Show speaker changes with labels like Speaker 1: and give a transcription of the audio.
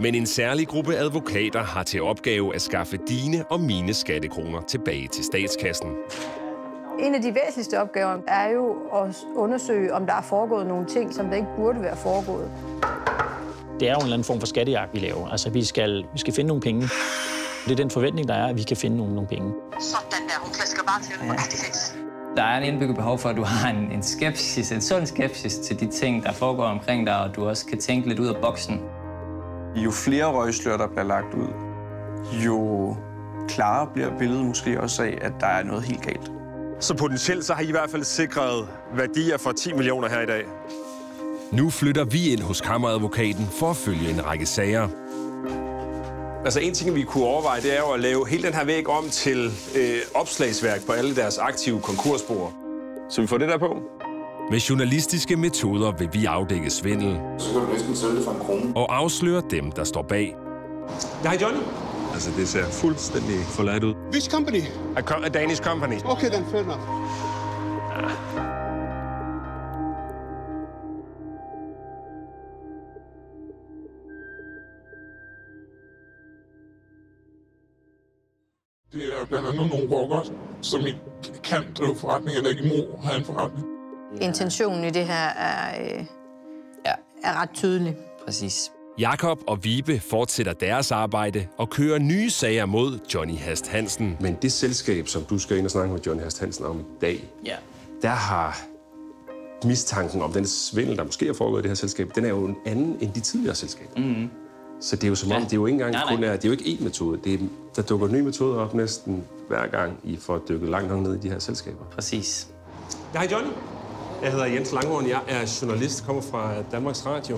Speaker 1: Men en særlig gruppe advokater har til opgave at skaffe dine og mine skattekroner tilbage til statskassen.
Speaker 2: En af de væsentligste opgaver er jo at undersøge, om der er foregået nogle ting, som der ikke burde være foregået.
Speaker 3: Det er jo en eller anden form for skattejagt, vi laver. Altså, vi skal, vi skal finde nogle penge. Det er den forventning, der er, at vi kan finde nogle, nogle penge.
Speaker 4: Sådan der, hun klasker bare til. Ja.
Speaker 5: Der er en indbygget behov for, at du har en, en skepsis, en sund skepsis til de ting, der foregår omkring dig, og du også kan tænke lidt ud af boksen.
Speaker 6: Jo flere røgslør, der bliver lagt ud, jo klarere bliver billedet måske også af, at der er noget helt galt.
Speaker 7: Så potentielt så har I i hvert fald sikret værdier for 10 millioner her i dag.
Speaker 1: Nu flytter vi ind hos kammeradvokaten for at følge en række sager.
Speaker 7: Altså en ting, vi kunne overveje, det er jo at lave hele den her væg om til øh, opslagsværk på alle deres aktive konkursbord. Så vi får det der på.
Speaker 1: Med journalistiske metoder vil vi afdække svindel
Speaker 8: Så kan du næsten sælge for en krone.
Speaker 1: og afsløre dem, der står bag.
Speaker 7: Ja, hej Johnny.
Speaker 9: Altså, det ser fuldstændig forladt ud.
Speaker 8: Which company?
Speaker 7: A, com- a Danish company.
Speaker 8: Okay, then fair enough.
Speaker 10: Det er blandt andet nogle rockere, som ikke kan drive forretning, eller ikke må have en forretning.
Speaker 2: Intentionen i det her er, øh,
Speaker 5: Ja.
Speaker 2: er ret tydelig.
Speaker 5: Præcis.
Speaker 1: Jakob og Vibe fortsætter deres arbejde og kører nye sager mod Johnny Hast Hansen.
Speaker 9: Men det selskab, som du skal ind og snakke med John Hast Hansen om i dag,
Speaker 5: Ja.
Speaker 9: der har mistanken om den svindel, der måske er foregået i det her selskab, den er jo en anden end de tidligere selskaber. Mm-hmm. Så det er jo som om,
Speaker 5: Ja.
Speaker 9: det er jo ikke engang
Speaker 5: Nej, nej.
Speaker 9: kun er, det er jo ikke én metode. Det er, der dukker nye metoder op næsten hver gang, I får dykket langt nok ned i de her selskaber.
Speaker 5: Præcis.
Speaker 7: Ja, hej Johnny.
Speaker 9: Jeg hedder Jens Langhorn, jeg er journalist, kommer fra Danmarks Radio.